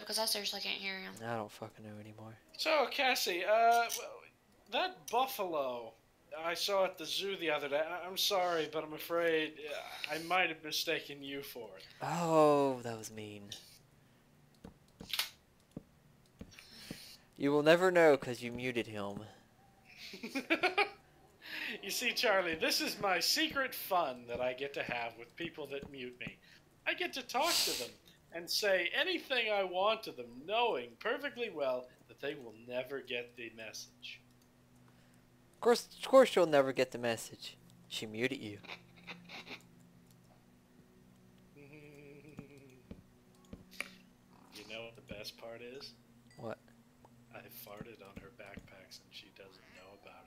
talking about, Charlie? Because I seriously can't hear him. I don't fucking know anymore. So, Cassie, uh, that buffalo I saw at the zoo the other day. I- I'm sorry, but I'm afraid uh, I might have mistaken you for it. Oh, that was mean. You will never know because you muted him. you see, Charlie, this is my secret fun that I get to have with people that mute me. I get to talk to them and say anything I want to them, knowing perfectly well that they will never get the message. Of course, of course, you'll never get the message. She muted you. you know what the best part is? What? I farted on her backpacks and she doesn't know about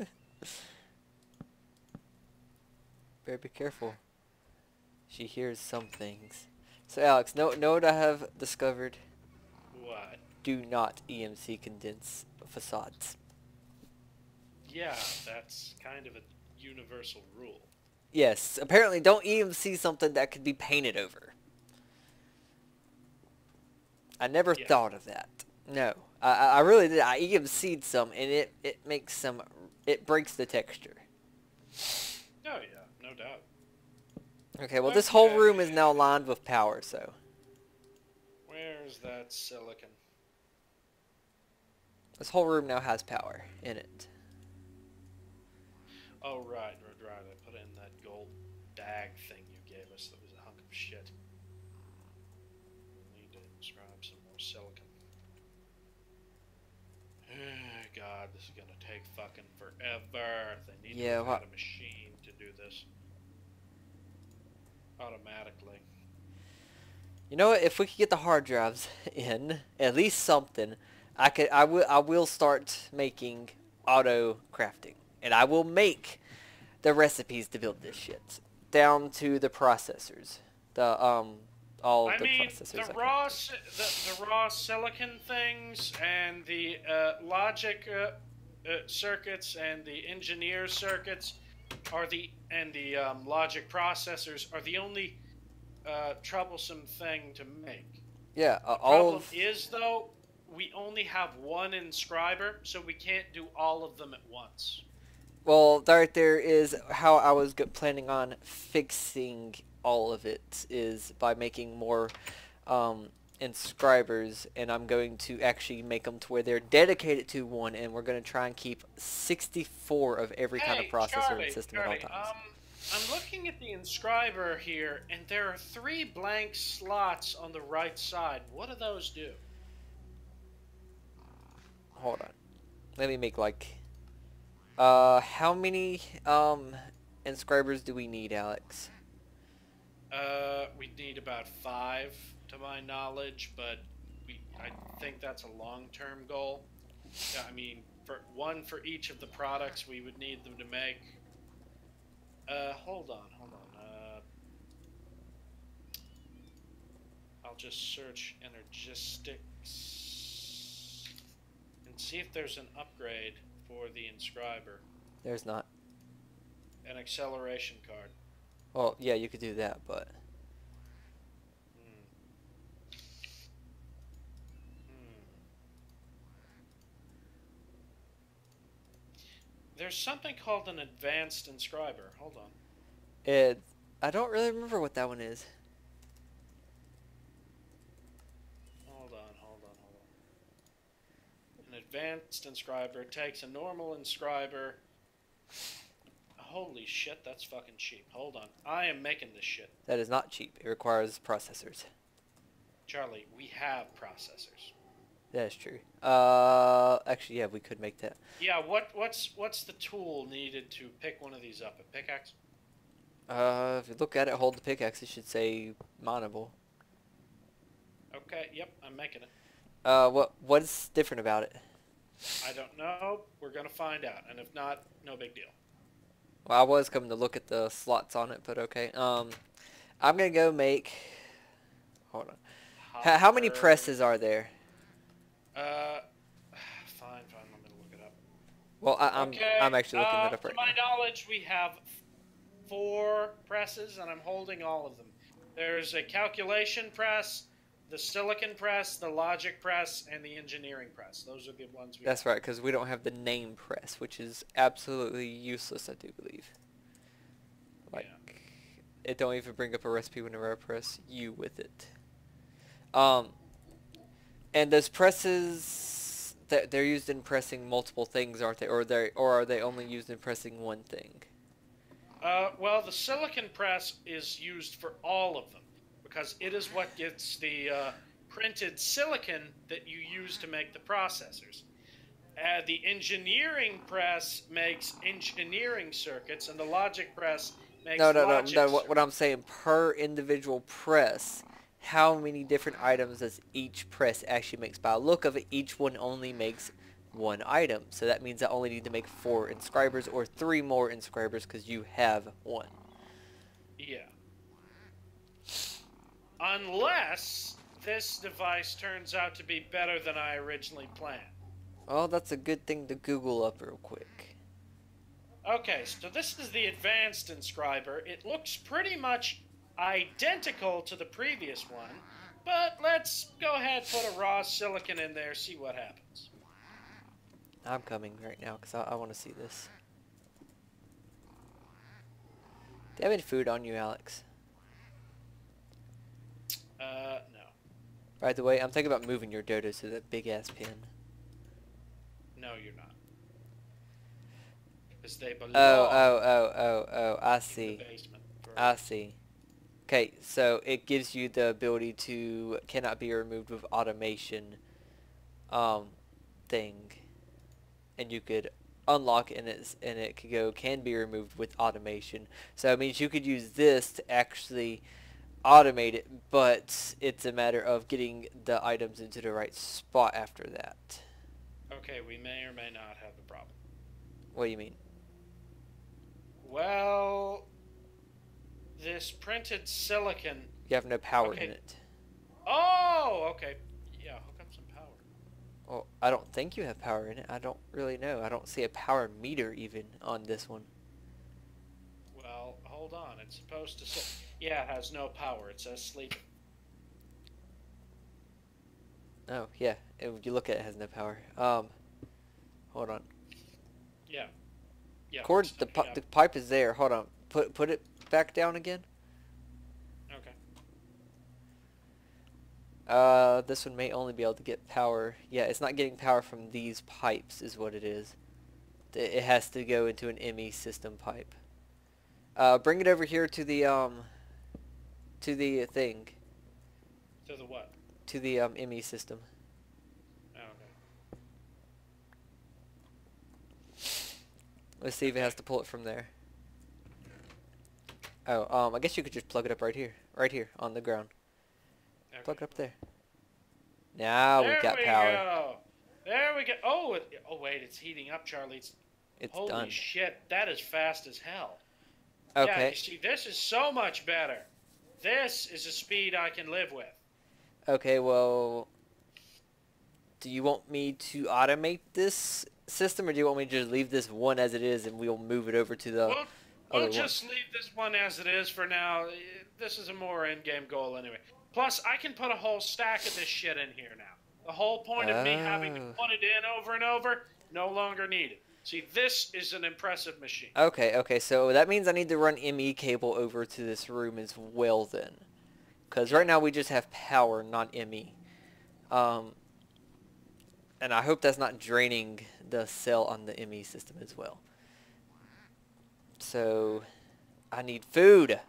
it. Better be careful. She hears some things. So Alex, know what I have discovered? What? Do not EMC condense facades. Yeah, that's kind of a universal rule. Yes, apparently don't EMC something that could be painted over. I never Yeah. thought of that. No, I, I I really did. I EMC'd some, and it it makes some. It breaks the texture. Oh yeah, no doubt. Okay, well this whole room is now lined with power, so Where's that silicon? this whole room now has power in it. Oh right, right, right. I put in that gold bag thing you gave us that was a hunk of shit. We need to inscribe some more silicon. God, this is gonna take fucking forever. They need Yeah, to have a machine to do this automatically. You know what? If we could get the hard drives in, at least something, I could. I will. I will start making auto crafting, and I will make the recipes to build this shit down to the processors. The um, all I the mean, processors. the I raw, the, the raw silicon things and the uh, logic uh, uh, circuits and the engineer circuits are the and the um, logic processors are the only uh, troublesome thing to make. yeah, uh, problem of, is though we only have one inscriber, so we can't do all of them at once. Well, right there is how I was planning on fixing all of it is by making more um, inscribers, and I'm going to actually make them to where they're dedicated to one, and we're going to try and keep 64 of every kind of processor Charlie, and system Charlie, at all times. Um, I'm looking at the inscriber here, and there are three blank slots on the right side. What do those do? Hold on. Let me make like... Uh, how many um, inscribers do we need, Alex? Uh, we need about five, to my knowledge, but we I think that's a long-term goal. Yeah, I mean, for one for each of the products we would need them to make. Uh, hold on, hold on. Uh, I'll just search energistics and see if there's an upgrade for the inscriber, There's not. an acceleration card. Well, yeah, you could do that, but... There's something called an advanced inscriber. Hold on. It, I don't really remember what that one is. Hold on, hold on, hold on. An advanced inscriber takes a normal inscriber. Holy shit, that's fucking cheap. Hold on. I am making this shit. That is not cheap. It requires processors. Charlie, we have processors. That is true. Uh, actually, yeah, we could make that. Yeah, what what's what's the tool needed to pick one of these up? A pickaxe? Uh, if you look at it, hold the pickaxe, it should say mineable. Okay, yep, I'm making it. Uh, what what's different about it? I don't know. We're gonna find out, and if not, no big deal. Well, I was coming to look at the slots on it, but okay. Um, I'm gonna go make. Hold on. How many presses are there? Uh, fine, fine. Let me look it up. Well, I, I'm okay, I'm actually looking uh, that up right To my now. knowledge, we have four presses, and I'm holding all of them. There's a calculation press, the silicon press, the logic press, and the engineering press. Those are the ones we. That's have. right, because we don't have the name press, which is absolutely useless, I do believe. Like, it don't even bring up a recipe whenever I press U with it. Um, and those presses, that they're used in pressing multiple things, aren't they? Or they, or are they only used in pressing one thing? Uh, well, the silicon press is used for all of them because it is what gets the uh, printed silicon that you use to make the processors. Uh, the engineering press makes engineering circuits, and the logic press makes No, no, no, no. What, what I'm saying, per individual press, how many different items does each press actually makes? By look of it, each one only makes one item. So that means I only need to make four inscribers or three more inscribers because you have one. Yeah. Unless this device turns out to be better than I originally planned. Well, that's a good thing to Google up real quick. Okay, so this is the advanced inscriber. It looks pretty much identical to the previous one, but let's go ahead put a raw silicon in there, see what happens. I'm coming right now because I, I want to see this. Do you have any food on you, Alex? Uh, no. By the way, I'm thinking about moving your dodo to that big ass pen. No, you're not. Because they belong Oh, oh, oh, oh, oh, I see. the basement. I see. Okay, so it gives you the ability to cannot be removed with automation um thing. And you could unlock and it's and it could go can be removed with automation. So it means you could use this to actually automate it, but it's a matter of getting the items into the right spot after that. Okay, we may or may not have the problem. What do you mean? Well, this printed silicon. You have no power in it. Oh, okay. Yeah, hook up some power. Well, I don't think you have power in it. I don't really know. I don't see a power meter even on this one. Well, hold on. It's supposed to say. Yeah, it has no power. It says sleeping. Oh, yeah. If you look at it, it has no power. Um, hold on. Yeah. Yeah. Cord, the, pi- the pipe is there. Hold on. Put put it back down again. Okay. Uh, this one may only be able to get power. Yeah, it's not getting power from these pipes is what it is. It has to go into an ME system pipe. Uh, bring it over here to the, um, to the thing. To the what? To the, um, ME system. Oh, okay. Let's see if it has to pull it from there. Oh, um, I guess you could just plug it up right here. Right here, on the ground. Plug it up there. Now there we've got we power. go. There we go. Oh, it, oh wait, it's heating up, Charlie. It's, It's holy done. shit, that is fast as hell. Okay. Yeah, you see, this is so much better. This is a speed I can live with. Okay, well, do you want me to automate this system, or do you want me to just leave this one as it is, and we'll move it over to the? we'll other we'll one? just leave this one as it is for now. This is a more end-game goal anyway. Plus, I can put a whole stack of this shit in here now. The whole point of me having to Oh. put it in over and over no longer needed. See, this is an impressive machine. Okay, okay, so that means I need to run ME cable over to this room as well then. Because right now we just have power, not ME. Um, and I hope that's not draining the cell on the ME system as well. So, I need food.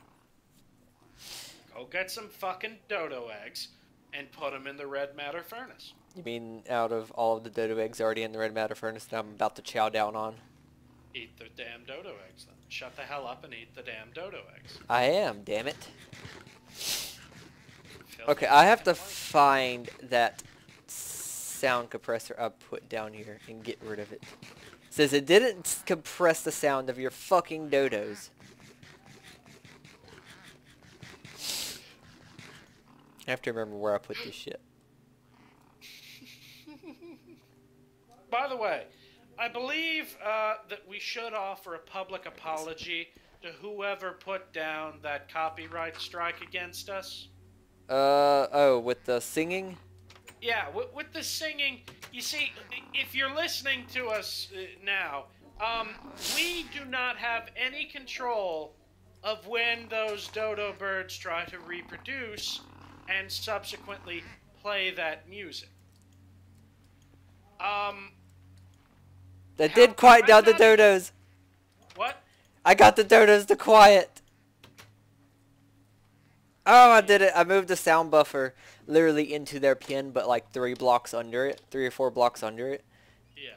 Go get some fucking dodo eggs and put them in the red matter furnace. You mean out of all of the dodo eggs already in the red matter furnace that I'm about to chow down on? Eat the damn dodo eggs then. Shut the hell up and eat the damn dodo eggs. I am, damn it. Okay, I have to find that sound compressor I put down here and get rid of it. Says it didn't compress the sound of your fucking dodos. I have to remember where I put this shit. By the way, I believe uh, that we should offer a public apology to whoever put down that copyright strike against us. Uh, oh, with the singing? Yeah, with, with the singing, you see, if you're listening to us uh, now, um, we do not have any control of when those dodo birds try to reproduce and subsequently play that music. Um, That did quiet down the dodos. what? I got the dodos to quiet. Oh, I did it. I moved the sound buffer literally into their pin, but like three blocks under it, three or four blocks under it. Yeah.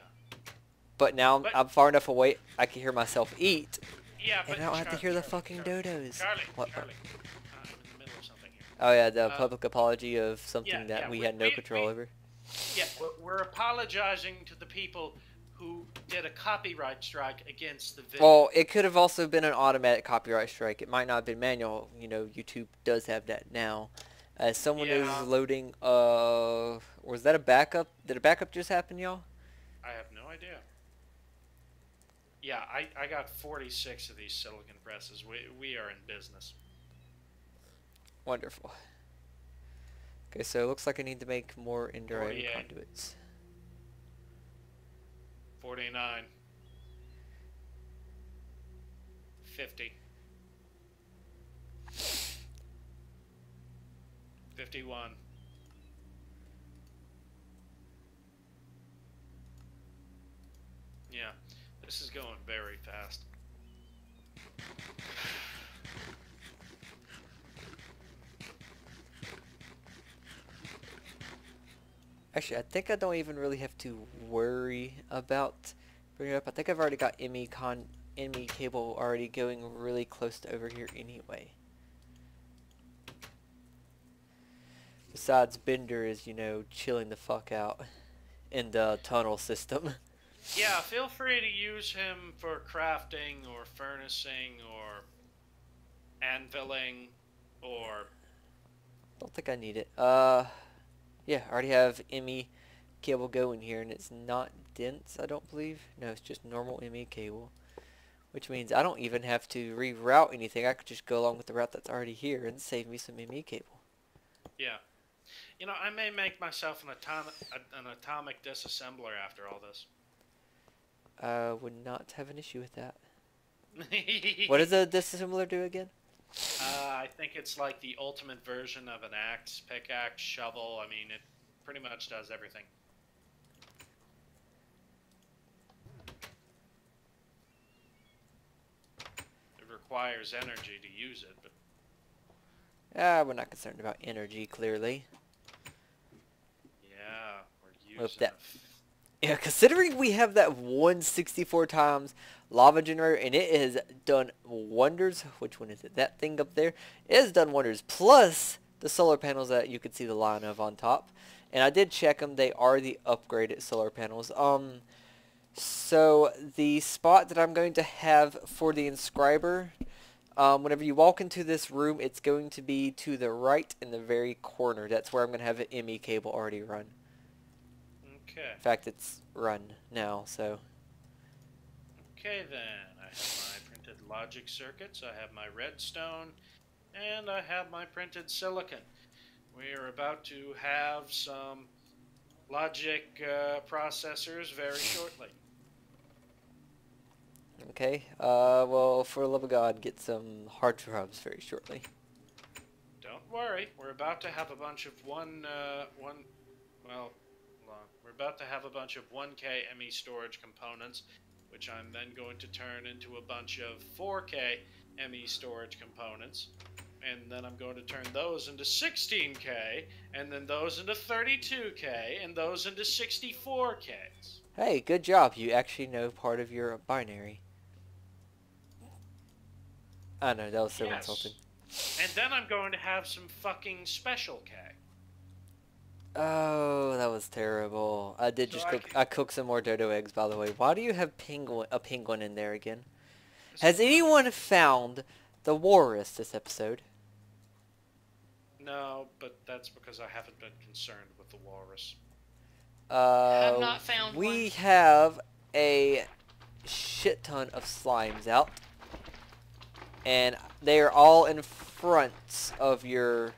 But now I'm, But- I'm far enough away, I can hear myself eat, Yeah, but and I don't have to hear the fucking dodos. Charlie, What- Charlie, I'm in the middle of something here. Oh yeah, the Uh, public apology of something yeah, that yeah, we we- had no we- control we- over. Yeah, we're, we're apologizing to the people who did a copyright strike against the video. Well, it could have also been an automatic copyright strike. It might not have been manual. You know, YouTube does have that now. As someone Yeah. is loading, uh, was that a backup? Did a backup just happen, y'all? I have no idea. Yeah, I, I got 46 of these silicon presses. We, we are in business. Wonderful. Okay, so it looks like I need to make more indirect 48. conduits. 49. 50. 51. Yeah, this is going very fast. I think I don't even really have to worry about bringing it up. I think I've already got ME con ME cable already going really close to over here anyway. Besides, Bender is, you know, chilling the fuck out in the tunnel system. Yeah, feel free to use him for crafting or furnacing or anviling or Don't think I need it. Uh, yeah, I already have ME cable going here, and it's not dense, I don't believe. No, it's just normal ME cable. Which means I don't even have to reroute anything. I could just go along with the route that's already here and save me some ME cable. yeah. You know, I may make myself an atomic an atomic disassembler after all this. I would not have an issue with that. What does a disassembler do again? Uh, I think it's like the ultimate version of an axe, pickaxe, shovel. I mean, it pretty much does everything. It requires energy to use it, but Ah, we're not concerned about energy, clearly. yeah, we're Well, using that- a f- Yeah, considering we have that 164 times lava generator and it has done wonders. Which one is it? That thing up there. It has done wonders. Plus the solar panels that you can see the line of on top. And I did check them. They are the upgraded solar panels. Um, so the spot that I'm going to have for the inscriber, um, whenever you walk into this room, it's going to be to the right in the very corner. That's where I'm going to have an ME cable already run. Okay. In fact, it's run now, so Okay then, I have my printed logic circuits, I have my redstone, and I have my printed silicon. We are about to have some logic uh, processors very shortly. okay. Uh, well, for the love of God, get some hard drives very shortly. Don't worry, we're about to have a bunch of one, uh, one, well, on. We're about to have a bunch of 1K ME storage components, which I'm then going to turn into a bunch of 4K ME storage components. And then I'm going to turn those into 16K, and then those into 32K, and those into 64Ks. Hey, good job. You actually know part of your binary. I know, that was so Yes. insulting. And then I'm going to have some fucking special K. Oh, was terrible. I did So just I cook. can- I cooked some more dodo eggs, by the way. Why do you have penguin a penguin in there again? Has anyone found the walrus this episode? No, but that's because I haven't been concerned with the walrus. Uh, not found we one. have a shit ton of slimes out, and they are all in front of your